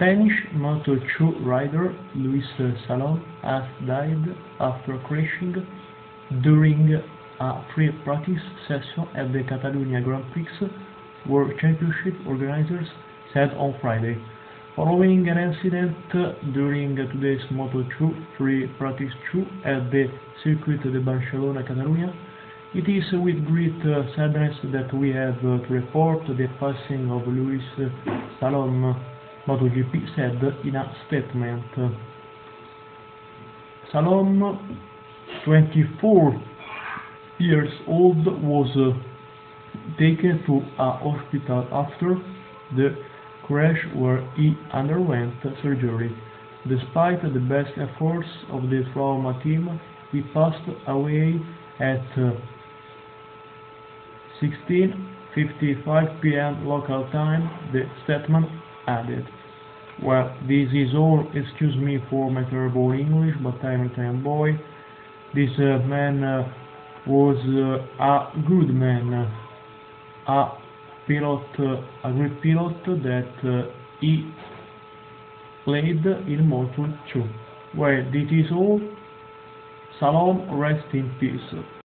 Spanish Moto2 rider Luis Salom has died after crashing during a free practice session at the Catalonia Grand Prix World Championship organizers said on Friday. Following an incident during today's Moto2 free practice 2 at the Circuit de Barcelona, Catalonia, it is with great uh, sadness that we have uh, to report the passing of Luis Salom, MotoGP said in a statement. Salom, 24 years old, was uh, taken to a hospital after the crash where he underwent surgery. Despite the best efforts of the trauma team, he passed away at uh, 16.55 pm local time, the statement added. Well, this is all, excuse me for my terrible English, but I'm a Italian boy. This uh, man uh, was uh, a good man, a pilot, uh, a great pilot that uh, he played in Moto 2. Well, this is all. Salom, rest in peace.